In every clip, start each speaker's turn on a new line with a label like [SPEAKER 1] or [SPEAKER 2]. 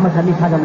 [SPEAKER 1] مذہبی سازمان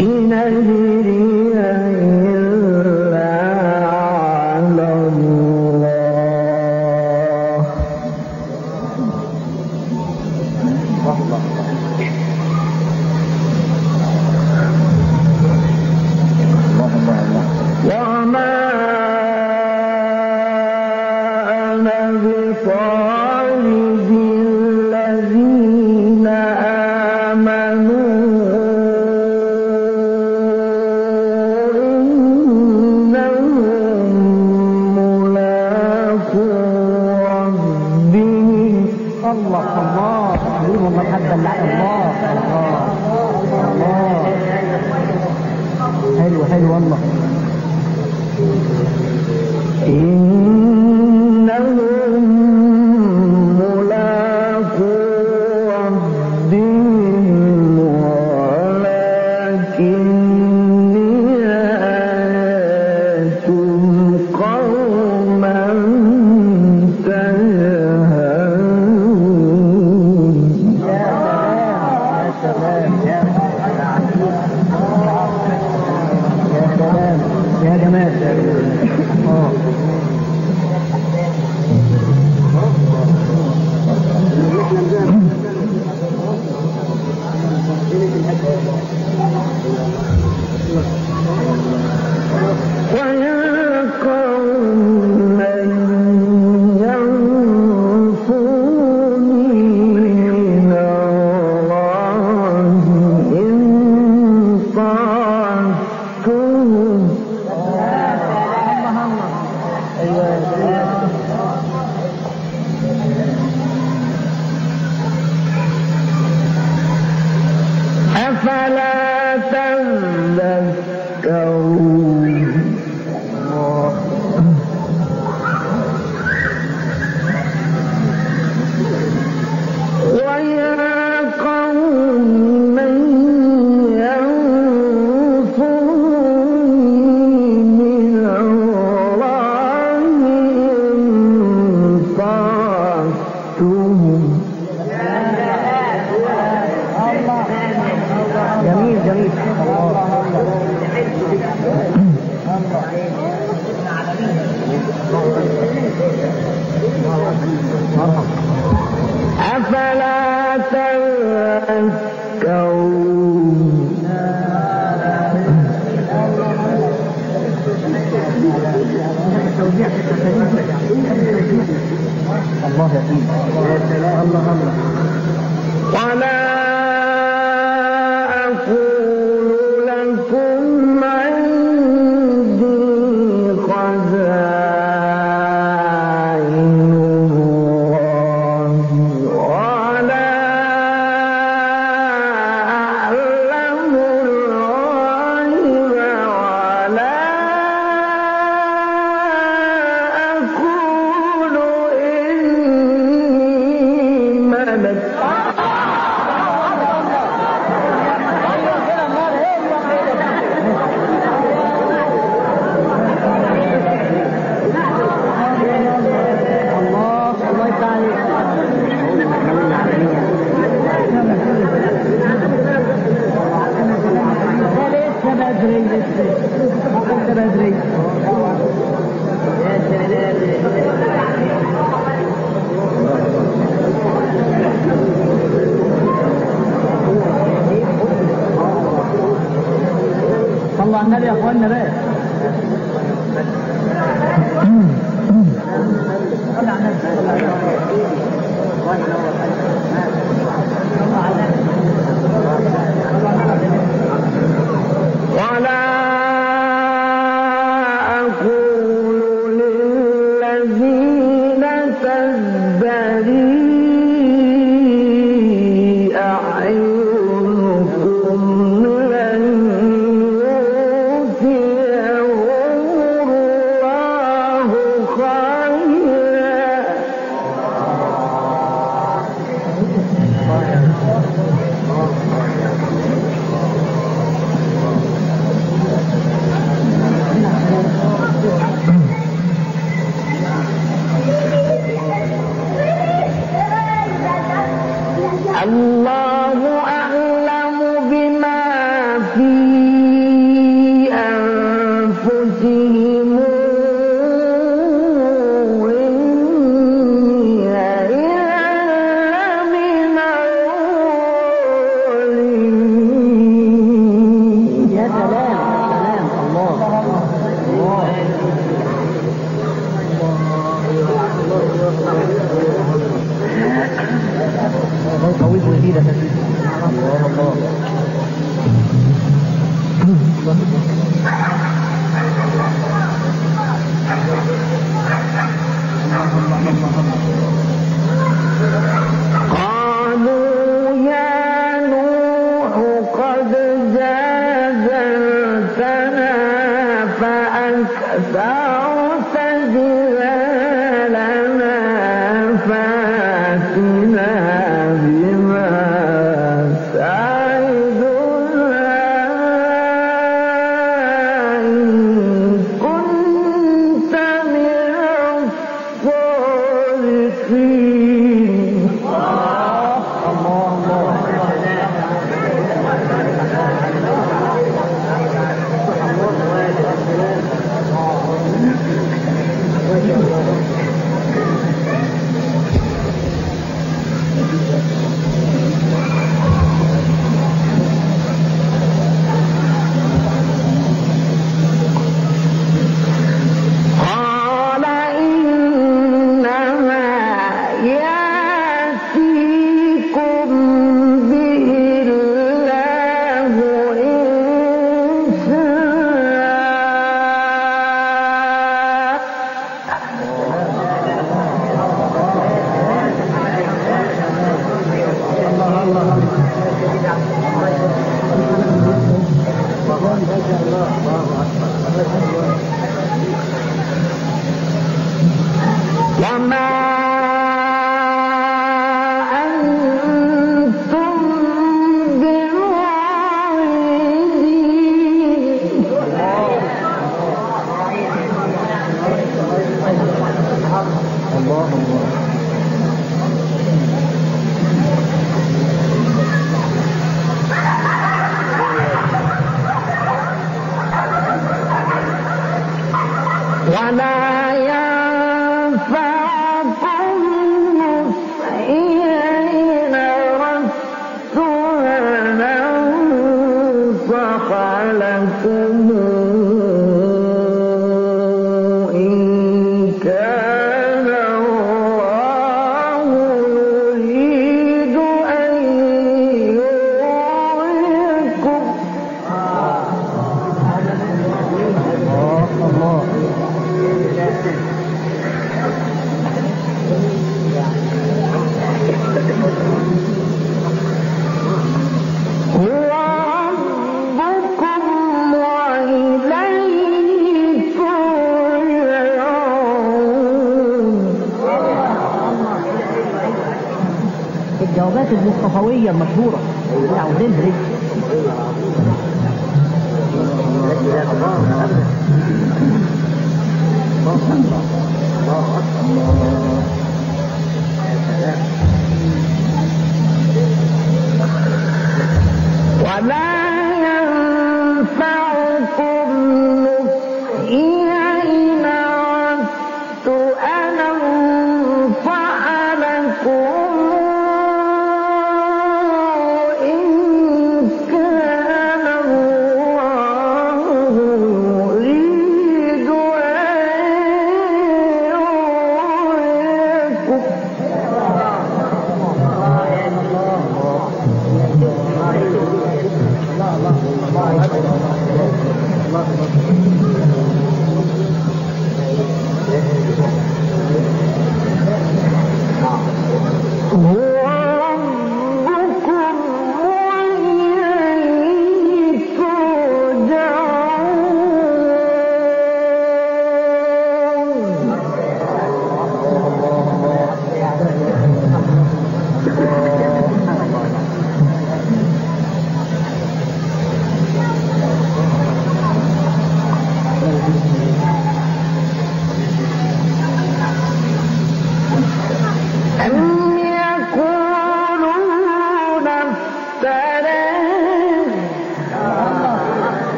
[SPEAKER 1] إن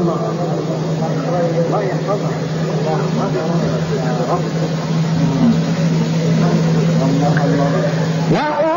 [SPEAKER 2] الله الله الله
[SPEAKER 3] يحفظك
[SPEAKER 1] وأوحي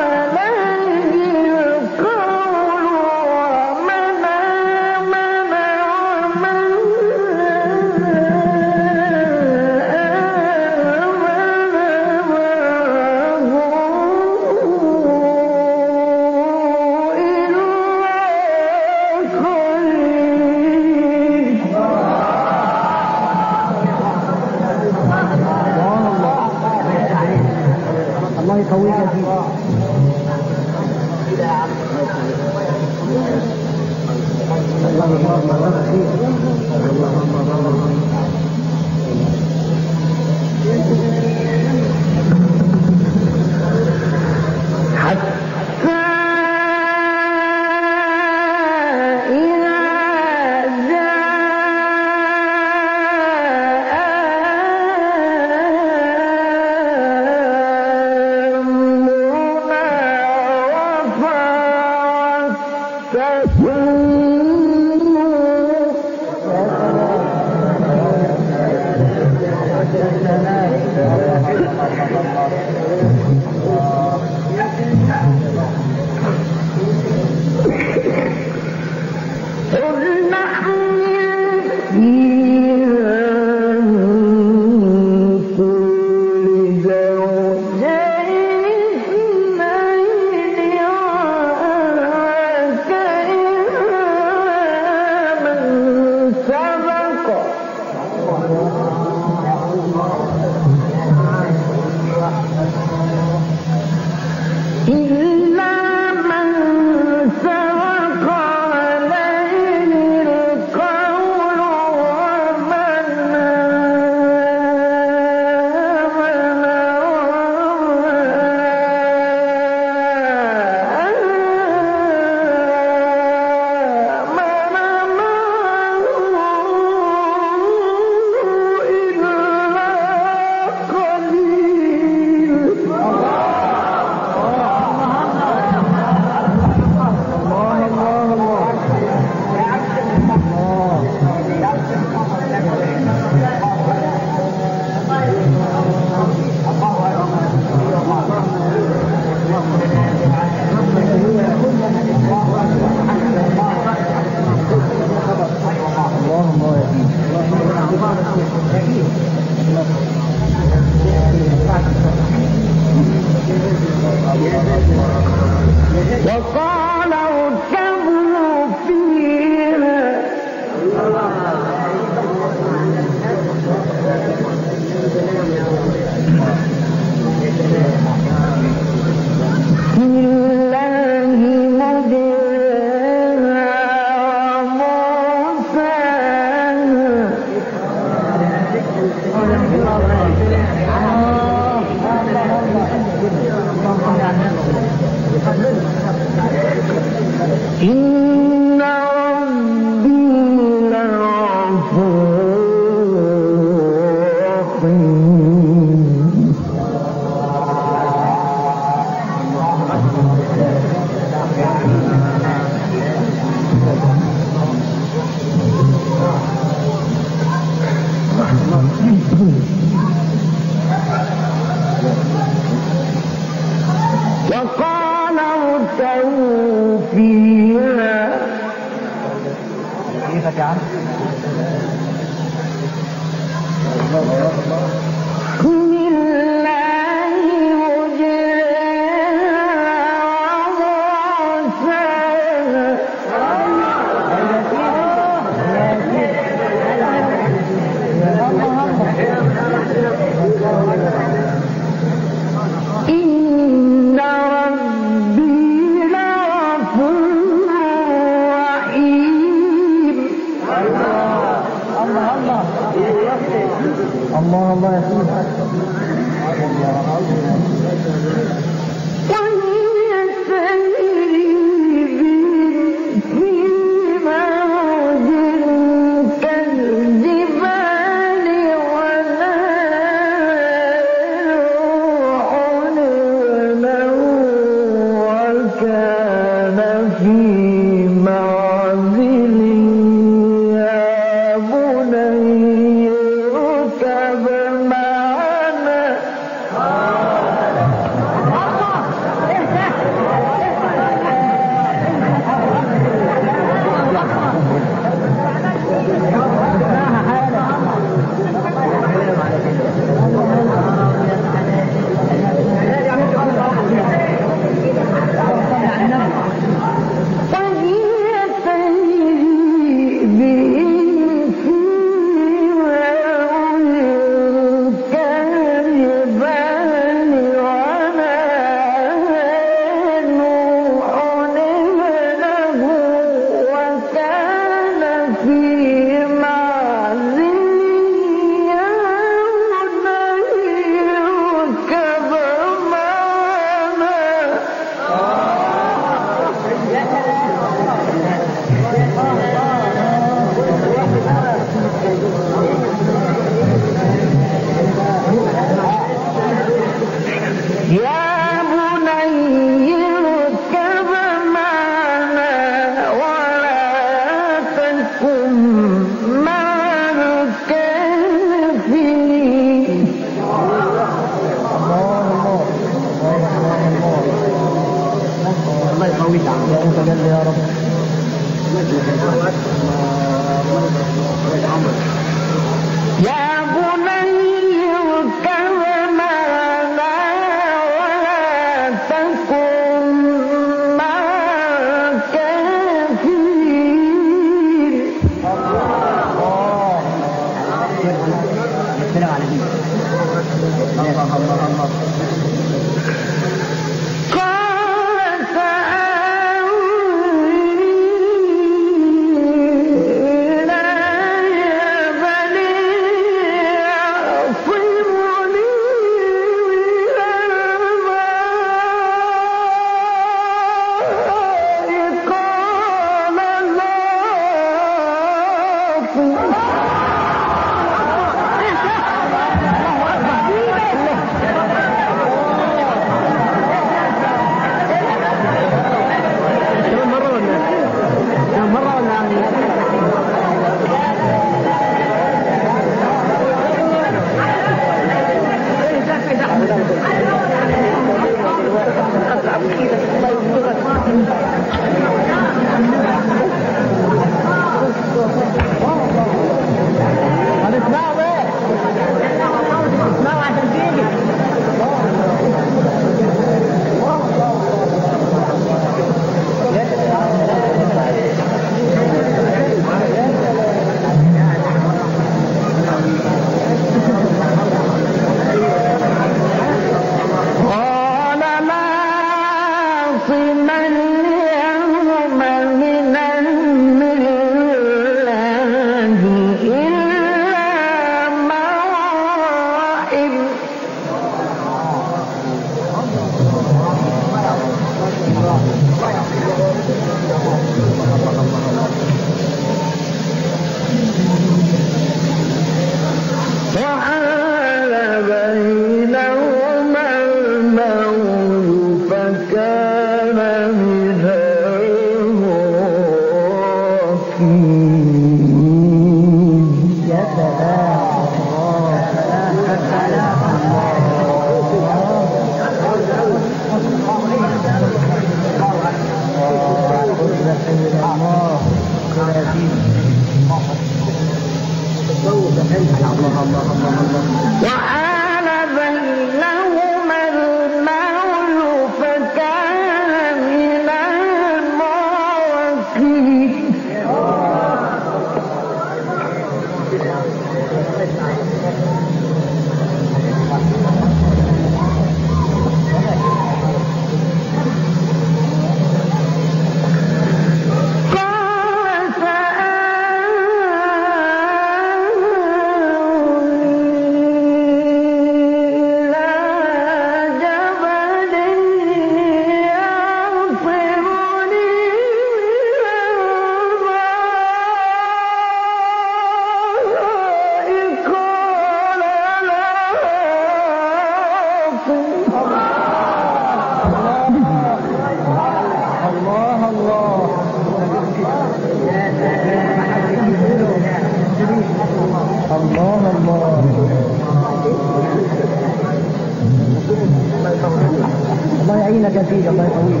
[SPEAKER 3] الله يعينك يا سيدي الله يقويك.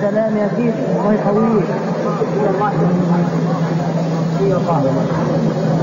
[SPEAKER 3] سلام يا سيدي الله يقويك
[SPEAKER 1] الله
[SPEAKER 3] يقويك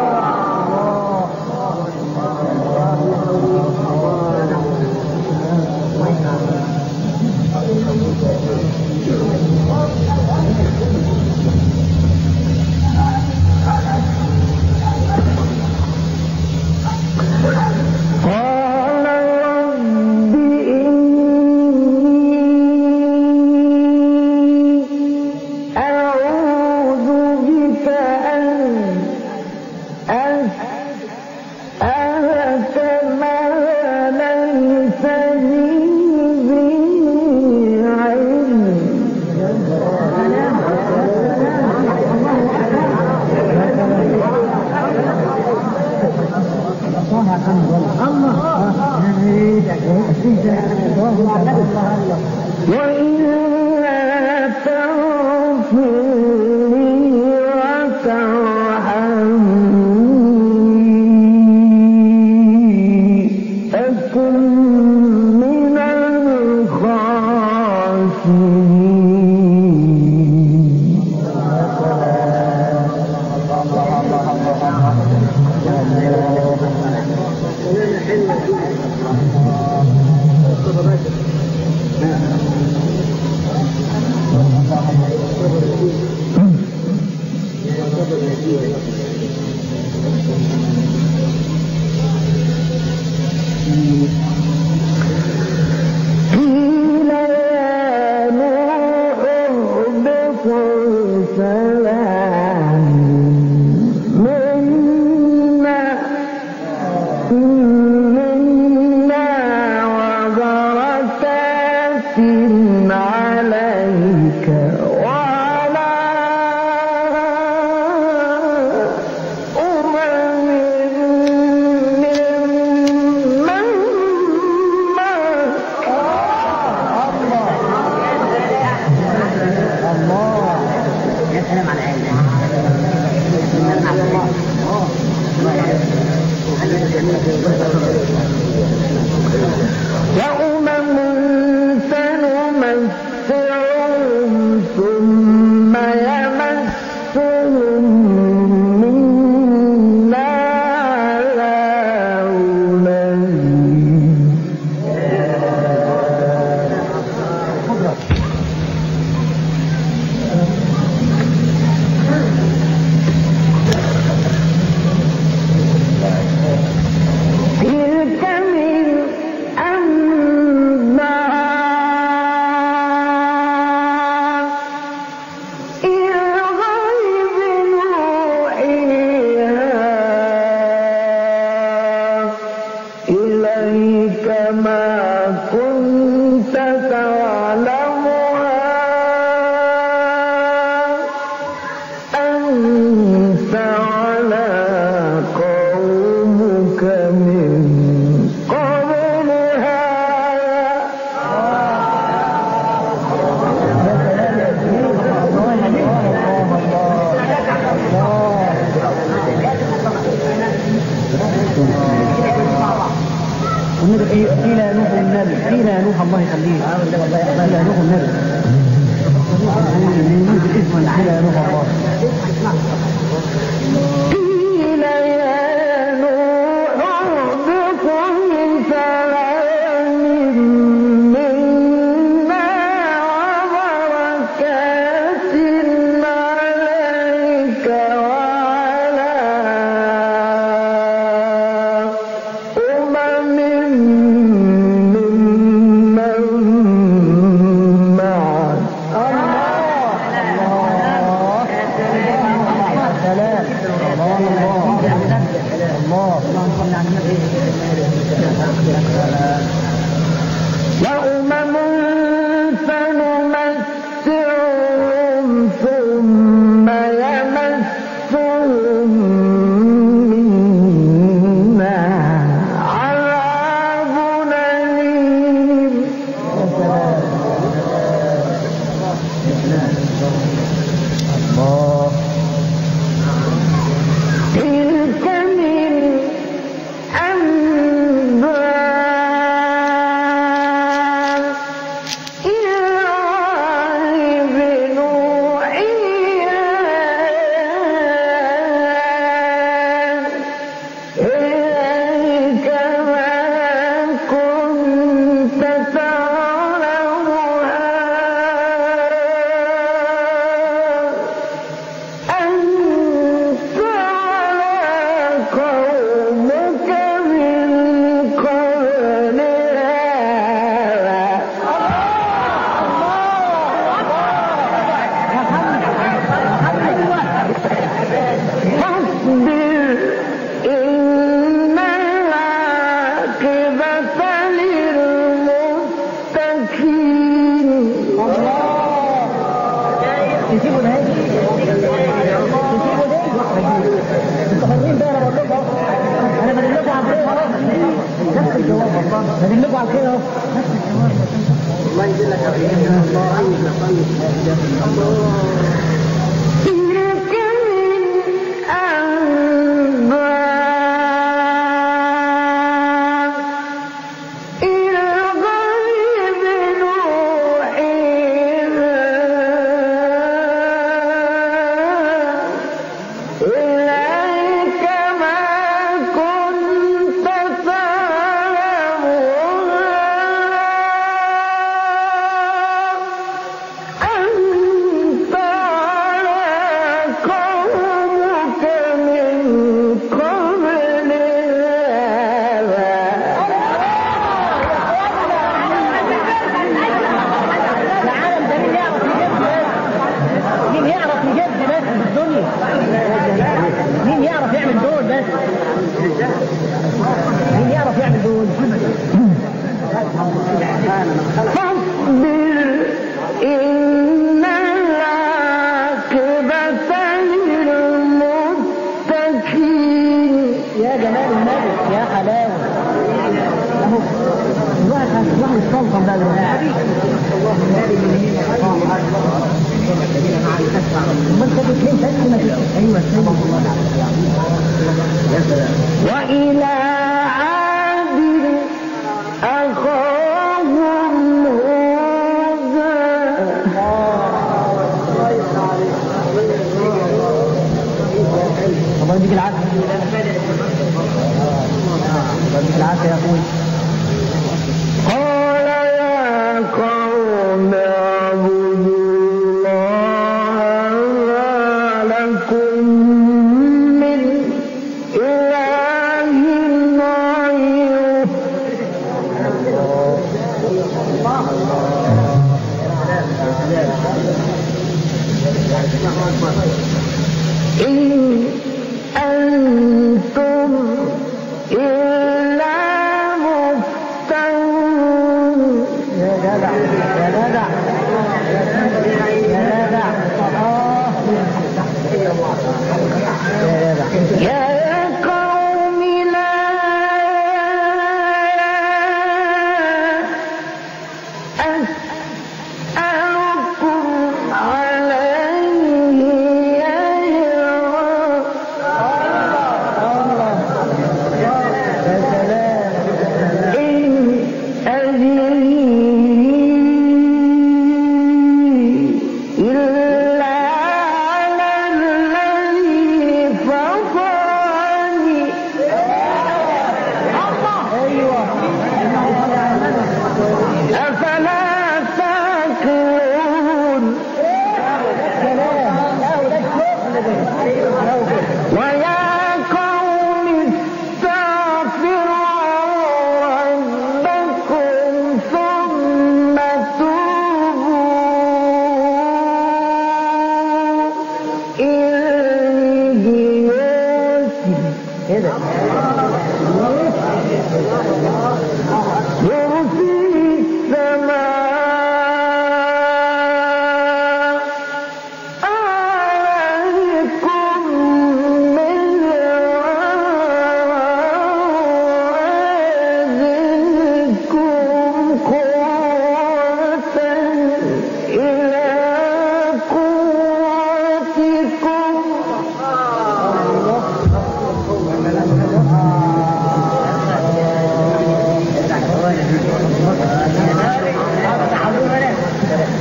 [SPEAKER 3] الله
[SPEAKER 1] قال
[SPEAKER 2] الله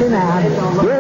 [SPEAKER 3] man.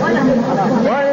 [SPEAKER 3] Wala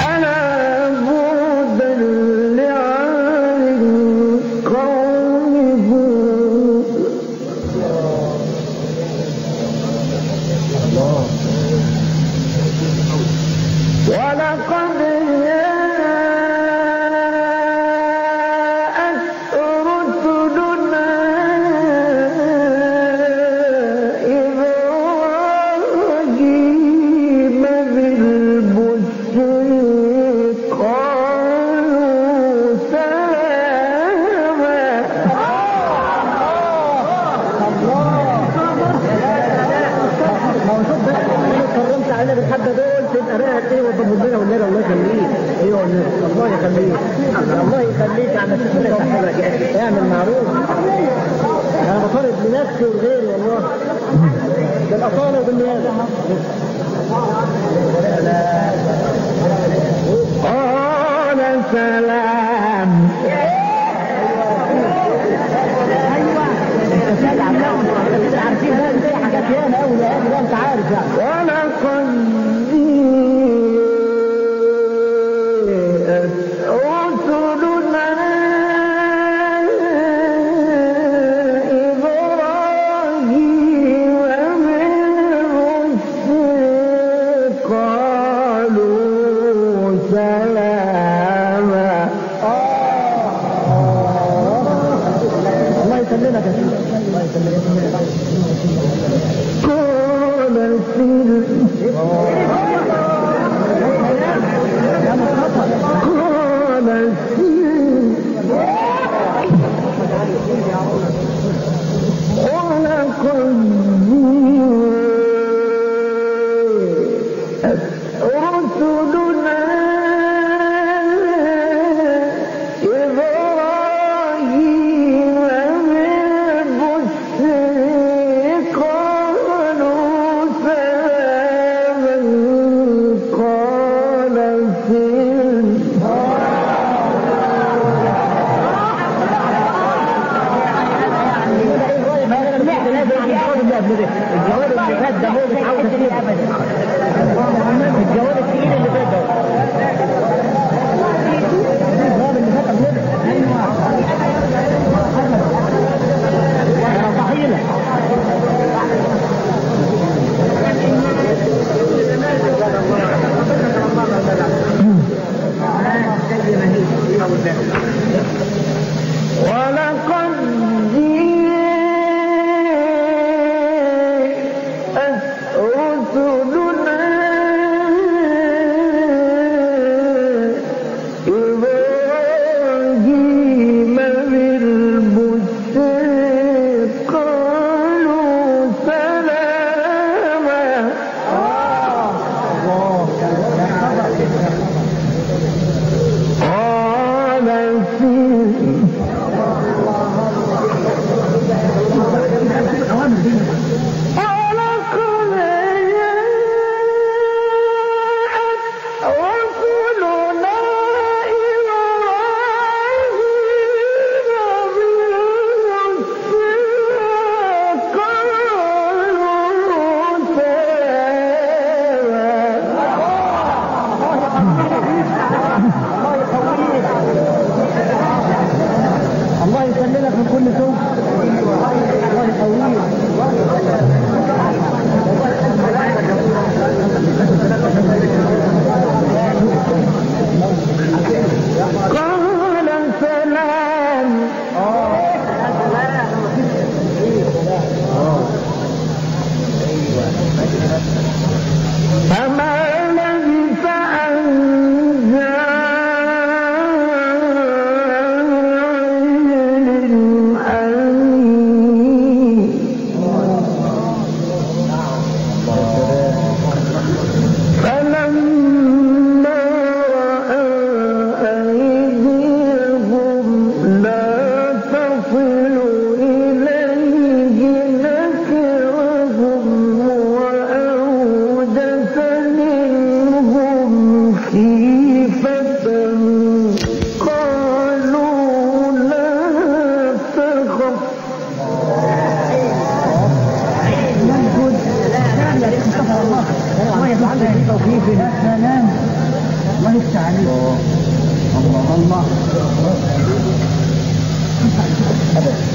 [SPEAKER 3] ألا i was Joe, the عندك في
[SPEAKER 1] توقيف
[SPEAKER 3] يا سلام
[SPEAKER 2] الله الله الله. الله